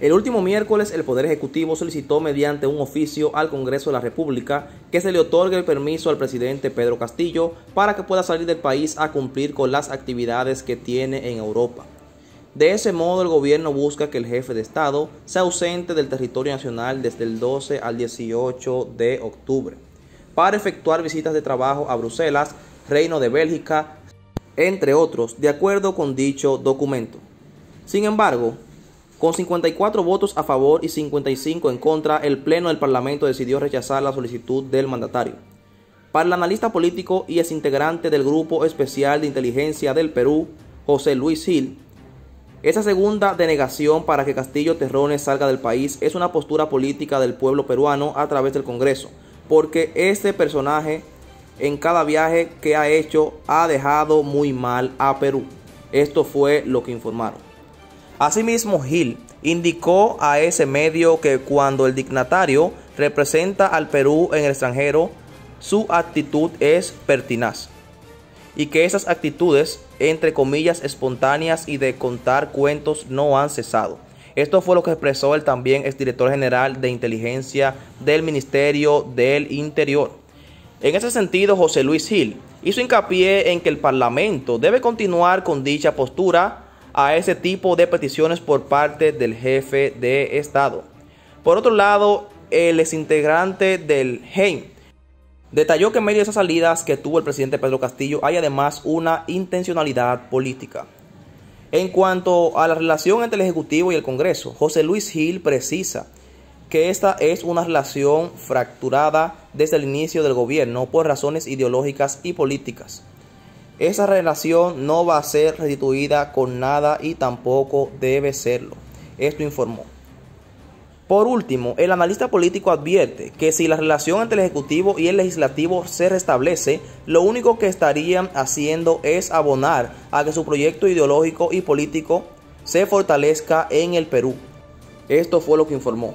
El último miércoles, el Poder Ejecutivo solicitó mediante un oficio al Congreso de la República que se le otorgue el permiso al presidente Pedro Castillo para que pueda salir del país a cumplir con las actividades que tiene en Europa. De ese modo, el gobierno busca que el jefe de Estado sea ausente del territorio nacional desde el 12 al 18 de octubre para efectuar visitas de trabajo a Bruselas, Reino de Bélgica, entre otros, de acuerdo con dicho documento. Sin embargo, con 54 votos a favor y 55 en contra, el Pleno del Parlamento decidió rechazar la solicitud del mandatario. Para el analista político y exintegrante del Grupo Especial de Inteligencia del Perú, José Luis Gil, esa segunda denegación para que Castillo Terrones salga del país es una postura política del pueblo peruano a través del Congreso, porque este personaje en cada viaje que ha hecho ha dejado muy mal a Perú. Esto fue lo que informaron. Asimismo, Gil indicó a ese medio que cuando el dignatario representa al Perú en el extranjero, su actitud es pertinaz y que esas actitudes, entre comillas, espontáneas y de contar cuentos no han cesado. Esto fue lo que expresó el también exdirector general de inteligencia del Ministerio del Interior. En ese sentido, José Luis Gil hizo hincapié en que el Parlamento debe continuar con dicha postura a ese tipo de peticiones por parte del jefe de Estado. Por otro lado, el exintegrante del HEIM detalló que en medio de esas salidas que tuvo el presidente Pedro Castillo hay además una intencionalidad política. En cuanto a la relación entre el Ejecutivo y el Congreso, José Luis Gil precisa que esta es una relación fracturada desde el inicio del gobierno por razones ideológicas y políticas. Esa relación no va a ser restituida con nada y tampoco debe serlo. Esto informó. Por último, el analista político advierte que si la relación entre el Ejecutivo y el Legislativo se restablece, lo único que estarían haciendo es abonar a que su proyecto ideológico y político se fortalezca en el Perú. Esto fue lo que informó.